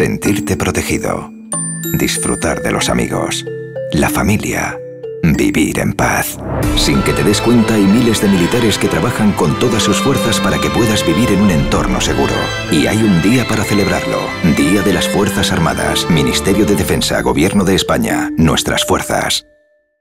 sentirte protegido, disfrutar de los amigos, la familia, vivir en paz. Sin que te des cuenta hay miles de militares que trabajan con todas sus fuerzas para que puedas vivir en un entorno seguro. Y hay un día para celebrarlo. Día de las Fuerzas Armadas, Ministerio de Defensa, Gobierno de España, nuestras fuerzas.